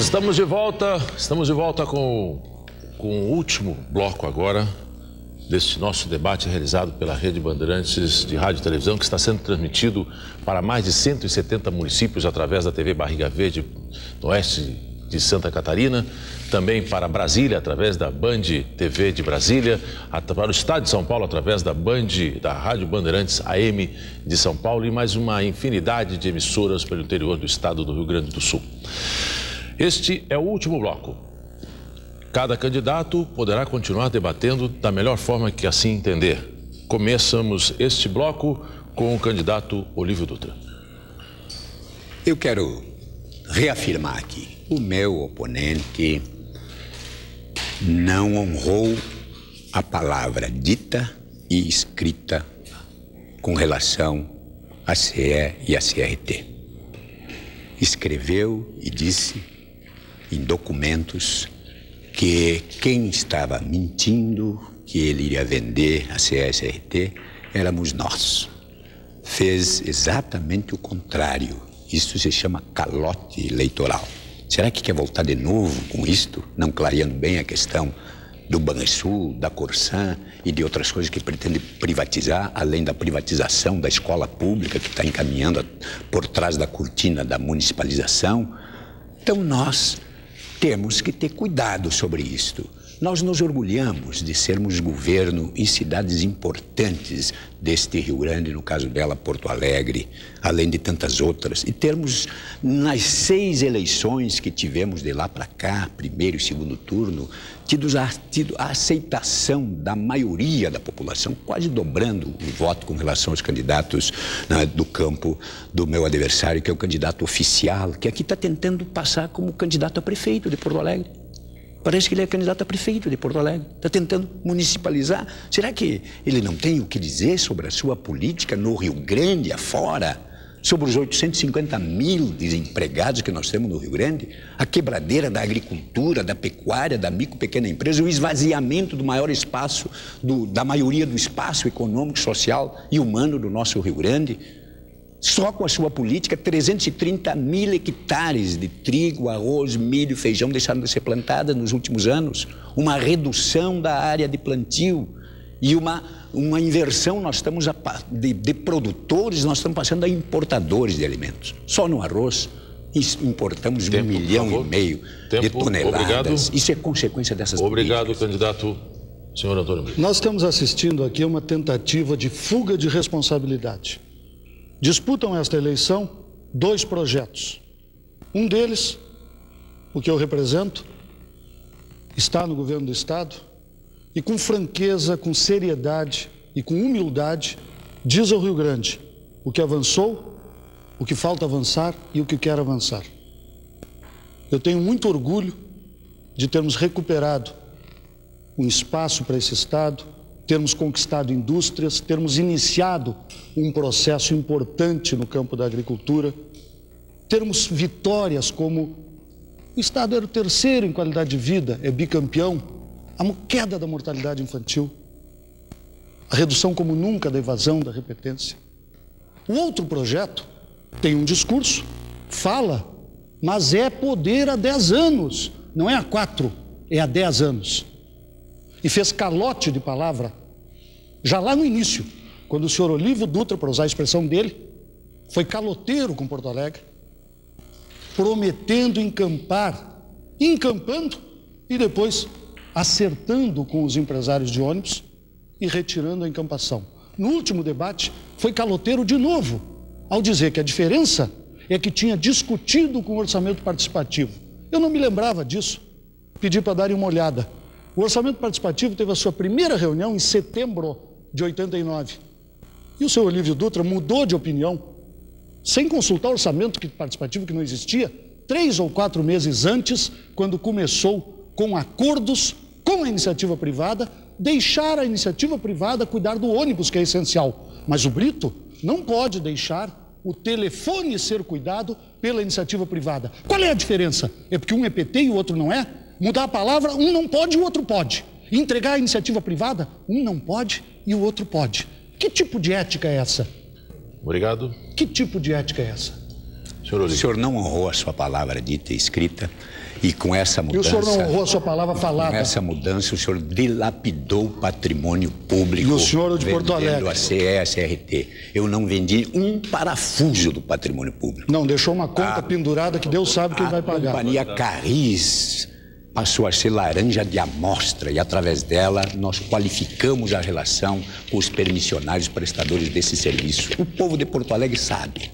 Nós estamos de volta, estamos de volta com, com o último bloco agora deste nosso debate realizado pela Rede Bandeirantes de Rádio e Televisão, que está sendo transmitido para mais de 170 municípios através da TV Barriga Verde, no oeste de Santa Catarina, também para Brasília, através da Band TV de Brasília, para o estado de São Paulo, através da Band, da Rádio Bandeirantes AM de São Paulo e mais uma infinidade de emissoras pelo interior do estado do Rio Grande do Sul. Este é o último bloco. Cada candidato poderá continuar debatendo da melhor forma que assim entender. Começamos este bloco com o candidato Olívio Dutra. Eu quero reafirmar aqui: o meu oponente não honrou a palavra dita e escrita com relação à CE e à CRT. Escreveu e disse em documentos que quem estava mentindo que ele iria vender a CSRT éramos nós. Fez exatamente o contrário. Isso se chama calote eleitoral. Será que quer voltar de novo com isto, não clareando bem a questão do Banrisul, da Corsan e de outras coisas que pretende privatizar, além da privatização da escola pública que está encaminhando por trás da cortina da municipalização? Então nós temos que ter cuidado sobre isto. Nós nos orgulhamos de sermos governo em cidades importantes deste Rio Grande, no caso dela, Porto Alegre, além de tantas outras, e termos nas seis eleições que tivemos de lá para cá, primeiro e segundo turno, tido a, tido a aceitação da maioria da população, quase dobrando o voto com relação aos candidatos né, do campo do meu adversário, que é o candidato oficial, que aqui está tentando passar como candidato a prefeito de Porto Alegre. Parece que ele é candidato a prefeito de Porto Alegre, está tentando municipalizar. Será que ele não tem o que dizer sobre a sua política no Rio Grande, afora? Sobre os 850 mil desempregados que nós temos no Rio Grande? A quebradeira da agricultura, da pecuária, da micro pequena empresa, o esvaziamento do maior espaço, do, da maioria do espaço econômico, social e humano do nosso Rio Grande? Só com a sua política, 330 mil hectares de trigo, arroz, milho, feijão deixaram de ser plantadas nos últimos anos. Uma redução da área de plantio e uma, uma inversão. Nós estamos a, de, de produtores, nós estamos passando a importadores de alimentos. Só no arroz importamos Tempo, um milhão e meio Tempo, de toneladas. Obrigado. Isso é consequência dessas Obrigado, políticas. candidato. Senhor Antônio Brito. Nós estamos assistindo aqui a uma tentativa de fuga de responsabilidade. Disputam esta eleição dois projetos. Um deles, o que eu represento, está no governo do Estado e com franqueza, com seriedade e com humildade, diz ao Rio Grande o que avançou, o que falta avançar e o que quer avançar. Eu tenho muito orgulho de termos recuperado um espaço para esse Estado, termos conquistado indústrias, termos iniciado um processo importante no campo da agricultura, termos vitórias como o Estado era o terceiro em qualidade de vida, é bicampeão, a queda da mortalidade infantil, a redução como nunca da evasão, da repetência. O outro projeto tem um discurso, fala, mas é poder há 10 anos, não é há quatro, é há 10 anos. E fez calote de palavra já lá no início, quando o senhor Olívio Dutra, para usar a expressão dele, foi caloteiro com Porto Alegre, prometendo encampar, encampando e depois acertando com os empresários de ônibus e retirando a encampação. No último debate, foi caloteiro de novo, ao dizer que a diferença é que tinha discutido com o orçamento participativo. Eu não me lembrava disso, pedi para darem uma olhada. O orçamento participativo teve a sua primeira reunião em setembro de 89. E o seu Olívio Dutra mudou de opinião, sem consultar o orçamento participativo que não existia, três ou quatro meses antes, quando começou com acordos com a iniciativa privada, deixar a iniciativa privada cuidar do ônibus, que é essencial. Mas o Brito não pode deixar o telefone ser cuidado pela iniciativa privada. Qual é a diferença? É porque um é PT e o outro não é? Mudar a palavra, um não pode e o outro pode. Entregar a iniciativa privada, um não pode e o outro pode. Que tipo de ética é essa? Obrigado. Que tipo de ética é essa? Senhor o senhor não honrou a sua palavra dita e escrita E com essa mudança. E o senhor não honrou a sua palavra falada. Com essa mudança, o senhor dilapidou o patrimônio público. E o senhor de Porto Alegre. a CESRT. Eu não vendi um parafuso do patrimônio público. Não, deixou uma conta a, pendurada que Deus sabe quem vai pagar. A companhia Cariz passou a ser laranja de amostra e, através dela, nós qualificamos a relação com os permissionários prestadores desse serviço. O povo de Porto Alegre sabe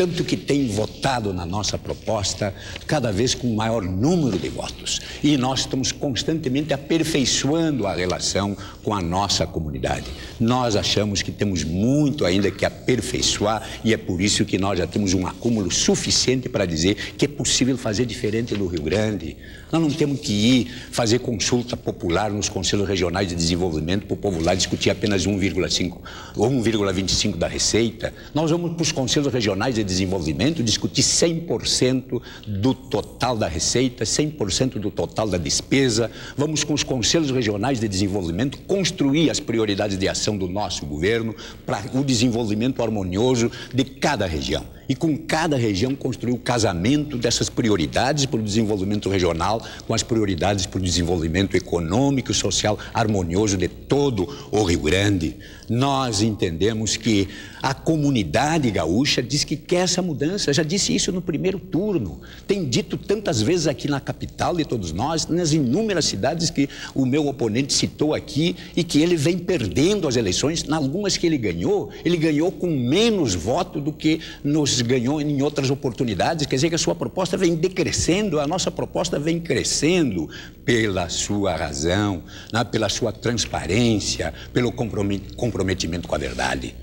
tanto que tem votado na nossa proposta cada vez com maior número de votos. E nós estamos constantemente aperfeiçoando a relação com a nossa comunidade. Nós achamos que temos muito ainda que aperfeiçoar e é por isso que nós já temos um acúmulo suficiente para dizer que é possível fazer diferente do Rio Grande. Nós não temos que ir fazer consulta popular nos conselhos regionais de desenvolvimento para o povo lá discutir apenas 1,5 ou 1,25 da receita. Nós vamos para os conselhos regionais de desenvolvimento discutir 100% do total da receita, 100% do total da despesa. Vamos com os conselhos regionais de desenvolvimento construir as prioridades de ação do nosso governo para o desenvolvimento harmonioso de cada região e com cada região construir o casamento dessas prioridades para o desenvolvimento regional com as prioridades para o desenvolvimento econômico e social harmonioso de todo o Rio Grande. Nós entendemos que a comunidade gaúcha diz que quer essa mudança. Já disse isso no primeiro turno. Tem dito tantas vezes aqui na capital de todos nós, nas inúmeras cidades que o meu oponente citou aqui e que ele vem perdendo as eleições. Em algumas que ele ganhou, ele ganhou com menos voto do que nos ganhou em outras oportunidades. Quer dizer que a sua proposta vem decrescendo, a nossa proposta vem crescendo pela sua razão, né? pela sua transparência, pelo comprometimento comprometimento com a verdade.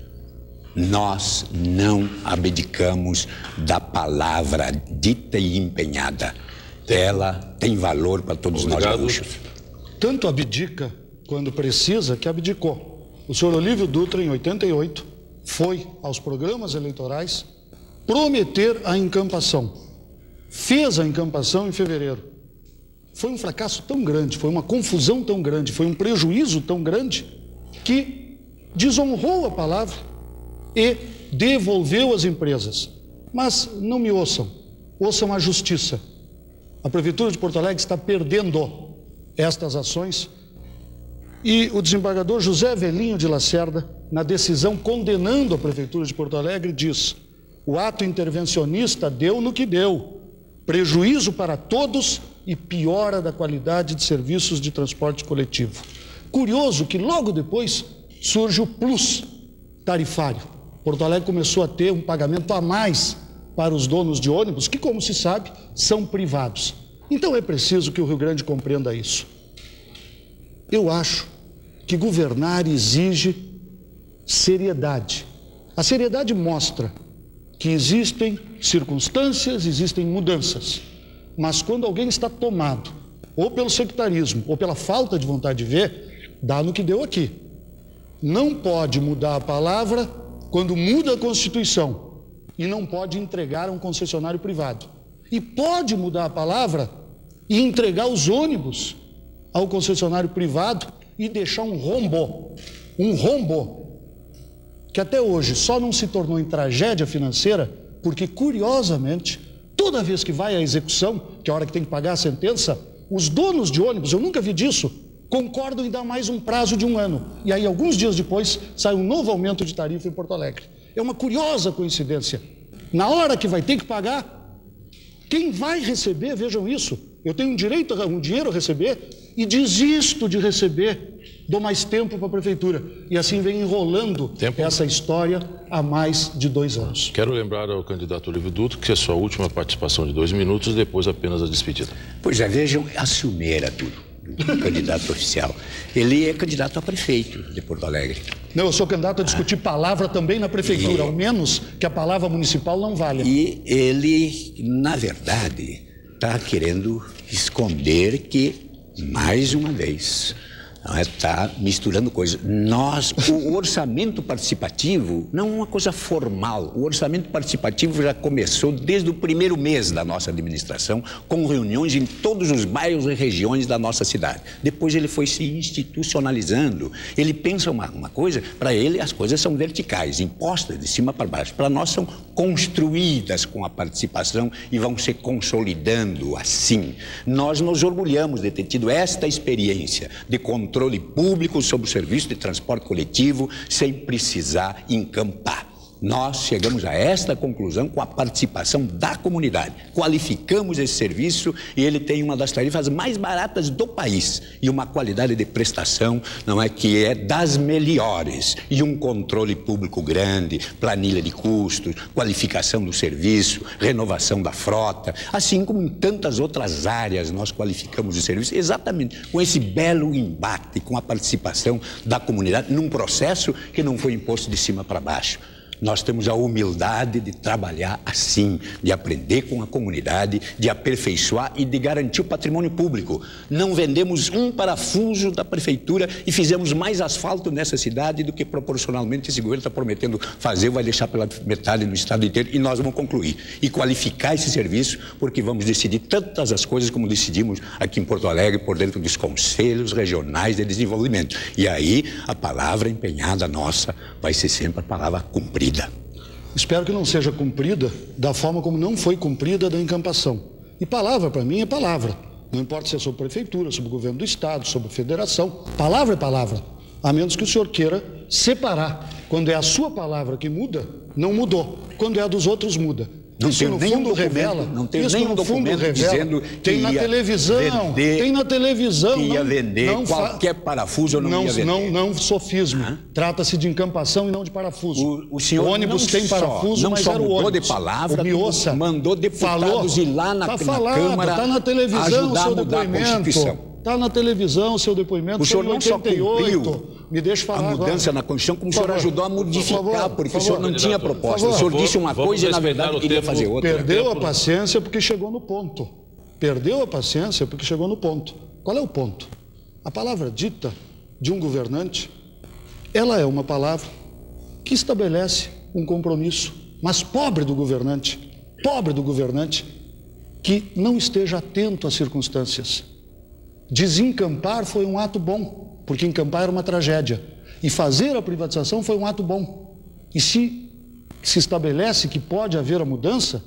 Nós não abdicamos da palavra dita e empenhada. Ela tem valor para todos Obrigado. nós gaúchos. Tanto abdica quando precisa que abdicou. O senhor Olívio Dutra, em 88, foi aos programas eleitorais prometer a encampação. Fez a encampação em fevereiro. Foi um fracasso tão grande, foi uma confusão tão grande, foi um prejuízo tão grande que desonrou a palavra e devolveu as empresas. Mas não me ouçam, ouçam a justiça. A Prefeitura de Porto Alegre está perdendo estas ações e o desembargador José Velinho de Lacerda, na decisão condenando a Prefeitura de Porto Alegre, diz: o ato intervencionista deu no que deu, prejuízo para todos e piora da qualidade de serviços de transporte coletivo. Curioso que logo depois surge o plus tarifário. Porto Alegre começou a ter um pagamento a mais para os donos de ônibus, que, como se sabe, são privados. Então é preciso que o Rio Grande compreenda isso. Eu acho que governar exige seriedade. A seriedade mostra que existem circunstâncias, existem mudanças. Mas quando alguém está tomado, ou pelo sectarismo, ou pela falta de vontade de ver, dá no que deu aqui. Não pode mudar a palavra quando muda a Constituição e não pode entregar a um concessionário privado. E pode mudar a palavra e entregar os ônibus ao concessionário privado e deixar um rombo, um rombo, que até hoje só não se tornou em tragédia financeira, porque curiosamente, toda vez que vai à execução, que é a hora que tem que pagar a sentença, os donos de ônibus, eu nunca vi disso, concordam em dar mais um prazo de um ano. E aí, alguns dias depois, sai um novo aumento de tarifa em Porto Alegre. É uma curiosa coincidência. Na hora que vai ter que pagar, quem vai receber, vejam isso, eu tenho um direito, um dinheiro a receber e desisto de receber, dou mais tempo para a prefeitura. E assim vem enrolando tempo. essa história há mais de dois anos. Quero lembrar ao candidato Olívio Duto que é sua última participação de dois minutos, depois apenas a despedida. Pois é, vejam a ciumeira tudo candidato oficial. Ele é candidato a prefeito de Porto Alegre. Não, eu sou candidato a discutir palavra também na prefeitura, e, ao menos que a palavra municipal não valha. E ele, na verdade, está querendo esconder que, mais uma vez, Está misturando coisas. Nós, o orçamento participativo não é uma coisa formal. O orçamento participativo já começou desde o primeiro mês da nossa administração, com reuniões em todos os bairros e regiões da nossa cidade. Depois ele foi se institucionalizando. Ele pensa uma, uma coisa, para ele as coisas são verticais, impostas de cima para baixo. Para nós são construídas com a participação e vão se consolidando assim. Nós nos orgulhamos de ter tido esta experiência de controle público sobre o serviço de transporte coletivo sem precisar encampar. Nós chegamos a esta conclusão com a participação da comunidade. Qualificamos esse serviço e ele tem uma das tarifas mais baratas do país e uma qualidade de prestação, não é que é das melhores e um controle público grande, planilha de custos, qualificação do serviço, renovação da frota, assim como em tantas outras áreas nós qualificamos o serviço exatamente com esse belo embate com a participação da comunidade num processo que não foi imposto de cima para baixo. Nós temos a humildade de trabalhar assim, de aprender com a comunidade, de aperfeiçoar e de garantir o patrimônio público. Não vendemos um parafuso da prefeitura e fizemos mais asfalto nessa cidade do que proporcionalmente esse governo está prometendo fazer, vai deixar pela metade no estado inteiro e nós vamos concluir. E qualificar esse serviço, porque vamos decidir tantas as coisas como decidimos aqui em Porto Alegre, por dentro dos conselhos regionais de desenvolvimento. E aí a palavra empenhada nossa vai ser sempre a palavra cumprida cumprida. Espero que não seja cumprida da forma como não foi cumprida da encampação. E palavra, para mim, é palavra. Não importa se é sobre prefeitura, sobre o governo do Estado, sobre a federação. Palavra é palavra. A menos que o senhor queira separar. Quando é a sua palavra que muda, não mudou. Quando é a dos outros, muda. Não isso no fundo revela. Não tem isso nenhum fundo revela. dizendo que tem na televisão, vender, tem na televisão. Que ia vender não, qualquer parafuso ou não, não ia vender. Não, não sofismo. Ah? Trata-se de encampação e não de parafuso. O, o senhor o ônibus tem parafuso, não mas só era o ônibus. de palavra, o Miossa mandou deputados falou, ir lá na, tá falado, na Câmara tá na televisão, ajudar a mudar a Constituição. Está na televisão o seu depoimento. O senhor não 88. só cumpriu Me deixa falar a mudança agora. na Constituição, como o senhor ajudou a modificar, por favor, porque por o senhor não tinha proposta. O senhor disse uma coisa e, na verdade, queria fazer outra. Perdeu a paciência porque chegou no ponto. Perdeu a paciência porque chegou no ponto. Qual é o ponto? A palavra dita de um governante, ela é uma palavra que estabelece um compromisso, mas pobre do governante, pobre do governante, que não esteja atento às circunstâncias Desencampar foi um ato bom, porque encampar era uma tragédia. E fazer a privatização foi um ato bom. E se se estabelece que pode haver a mudança,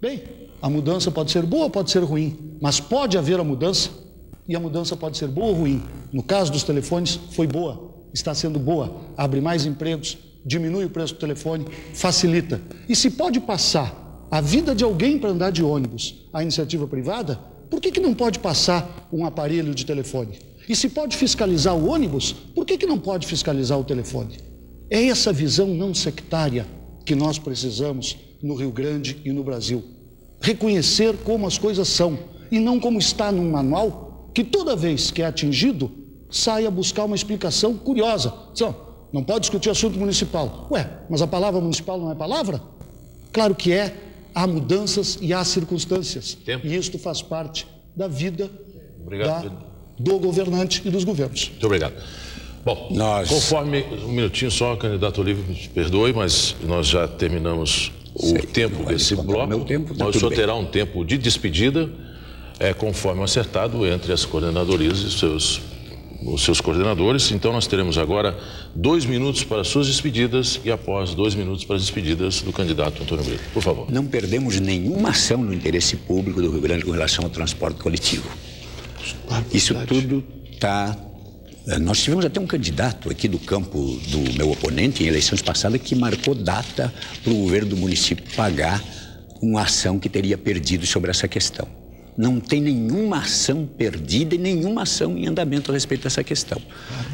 bem, a mudança pode ser boa, pode ser ruim, mas pode haver a mudança e a mudança pode ser boa ou ruim. No caso dos telefones, foi boa, está sendo boa, abre mais empregos, diminui o preço do telefone, facilita. E se pode passar a vida de alguém para andar de ônibus à iniciativa privada, por que, que não pode passar um aparelho de telefone? E se pode fiscalizar o ônibus, por que, que não pode fiscalizar o telefone? É essa visão não sectária que nós precisamos no Rio Grande e no Brasil. Reconhecer como as coisas são e não como está num manual que toda vez que é atingido sai a buscar uma explicação curiosa. Não pode discutir assunto municipal. Ué, mas a palavra municipal não é palavra? Claro que é, há mudanças e há circunstâncias. Tempo. E isto faz parte da vida da, do governante e dos governos. Muito obrigado. Bom, nós... conforme. Um minutinho só, candidato Olívio, me perdoe, mas nós já terminamos o Sei, tempo desse bloco. Meu tempo, tá mas o senhor bem. terá um tempo de despedida, é, conforme acertado entre as coordenadorias e seus os seus coordenadores. Então, nós teremos agora dois minutos para suas despedidas e após dois minutos para as despedidas do candidato Antônio Brito. Por favor. Não perdemos nenhuma ação no interesse público do Rio Grande com relação ao transporte coletivo. Isso tudo está. Eh, nós tivemos até um candidato aqui do campo do meu oponente em eleições passadas que marcou data para o governo do município pagar uma ação que teria perdido sobre essa questão não tem nenhuma ação perdida e nenhuma ação em andamento a respeito dessa questão.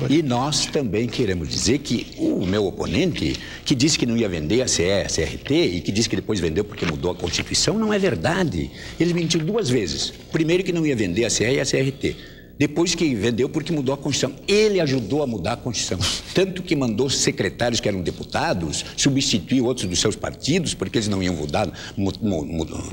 E nós também queremos dizer que o meu oponente, que disse que não ia vender a CE, a CRT e que disse que depois vendeu porque mudou a Constituição, não é verdade. Ele mentiu duas vezes. Primeiro que não ia vender a CE e a CRT. Depois que vendeu, porque mudou a Constituição. Ele ajudou a mudar a Constituição. Tanto que mandou secretários que eram deputados substituir outros dos seus partidos, porque eles não iam votar,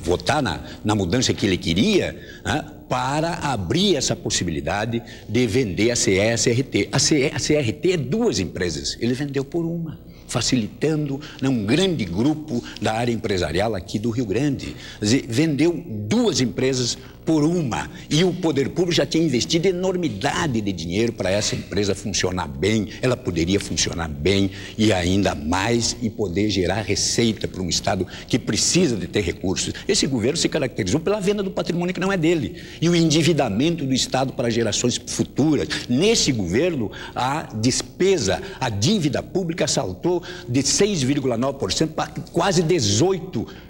votar na, na mudança que ele queria. Né? para abrir essa possibilidade de vender a a CRT. A, a CRT é duas empresas, ele vendeu por uma facilitando um grande grupo da área empresarial aqui do Rio Grande. Vendeu duas empresas por uma. E o poder público já tinha investido enormidade de dinheiro para essa empresa funcionar bem. Ela poderia funcionar bem e ainda mais e poder gerar receita para um Estado que precisa de ter recursos. Esse governo se caracterizou pela venda do patrimônio que não é dele e o endividamento do Estado para gerações futuras. Nesse governo, a despesa, a dívida pública saltou de 6,9% para quase 18%.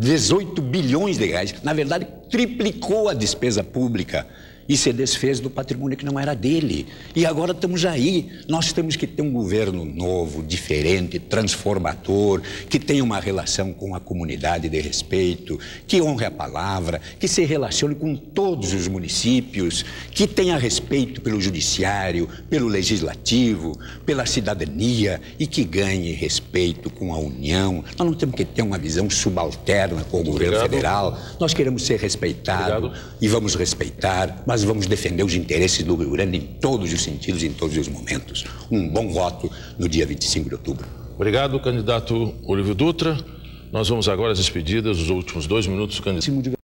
18 bilhões de reais. Na verdade, triplicou a despesa pública e se desfez do patrimônio que não era dele. E agora estamos aí. Nós temos que ter um governo novo, diferente, transformador, que tenha uma relação com a comunidade de respeito, que honre a palavra, que se relacione com todos os municípios, que tenha respeito pelo judiciário, pelo legislativo, pela cidadania e que ganhe respeito com a União. Nós não temos que ter uma visão subalterna com o governo Obrigado. federal. Nós queremos ser respeitados e vamos respeitar, mas nós vamos defender os interesses do Rio Grande em todos os sentidos, em todos os momentos. Um bom voto no dia 25 de outubro. Obrigado, candidato Olívio Dutra. Nós vamos agora às despedidas, os últimos dois minutos, candidato.